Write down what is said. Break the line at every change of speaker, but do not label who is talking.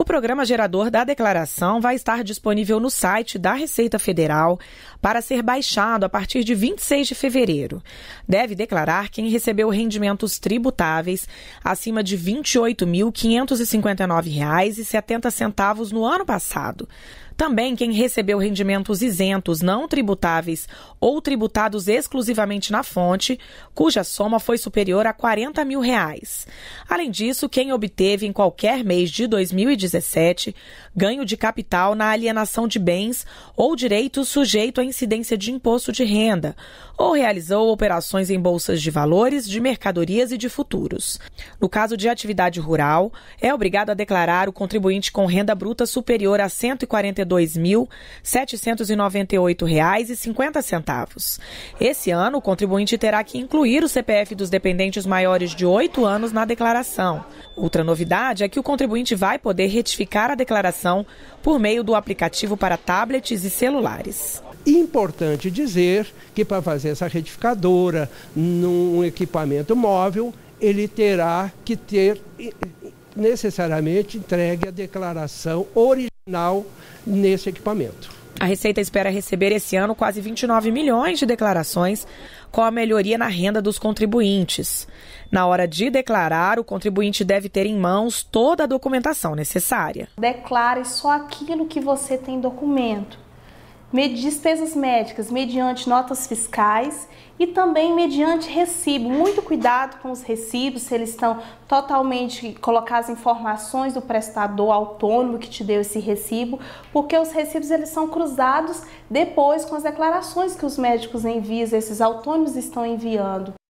O programa gerador da declaração vai estar disponível no site da Receita Federal para ser baixado a partir de 26 de fevereiro. Deve declarar quem recebeu rendimentos tributáveis acima de R$ 28.559,70 no ano passado. Também quem recebeu rendimentos isentos, não tributáveis ou tributados exclusivamente na fonte, cuja soma foi superior a 40 mil reais. Além disso, quem obteve em qualquer mês de 2017 ganho de capital na alienação de bens ou direitos sujeito à incidência de imposto de renda, ou realizou operações em bolsas de valores, de mercadorias e de futuros. No caso de atividade rural, é obrigado a declarar o contribuinte com renda bruta superior a 142 2.798,50. Esse ano, o contribuinte terá que incluir o CPF dos dependentes maiores de 8 anos na declaração. Outra novidade é que o contribuinte vai poder retificar a declaração por meio do aplicativo para tablets e celulares.
Importante dizer que para fazer essa retificadora num equipamento móvel, ele terá que ter eh, eh, necessariamente entregue a declaração original nesse equipamento.
A Receita espera receber esse ano quase 29 milhões de declarações com a melhoria na renda dos contribuintes. Na hora de declarar, o contribuinte deve ter em mãos toda a documentação necessária.
Declare só aquilo que você tem documento despesas médicas mediante notas fiscais e também mediante recibo. Muito cuidado com os recibos, se eles estão totalmente colocar as informações do prestador autônomo que te deu esse recibo, porque os recibos eles são cruzados depois com as declarações que os médicos enviam, esses autônomos estão enviando.